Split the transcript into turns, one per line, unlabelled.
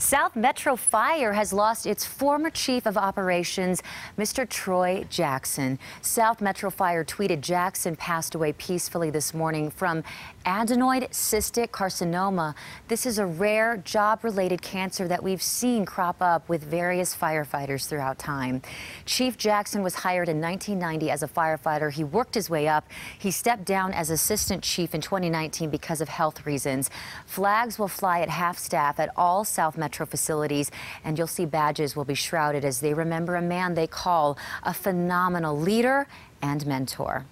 South Metro Fire has lost its former chief of operations, Mr. Troy Jackson. South Metro Fire tweeted Jackson passed away peacefully this morning from adenoid cystic carcinoma. This is a rare job-related cancer that we've seen crop up with various firefighters throughout time. Chief Jackson was hired in 1990 as a firefighter. He worked his way up. He stepped down as assistant chief in 2019 because of health reasons. Flags will fly at half staff at all South Metro Metro facilities, and you'll see badges will be shrouded as they remember a man they call a phenomenal leader and mentor.